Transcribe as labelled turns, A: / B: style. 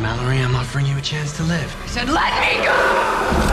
A: Mallory, I'm offering you a chance to live.
B: He said, let me go!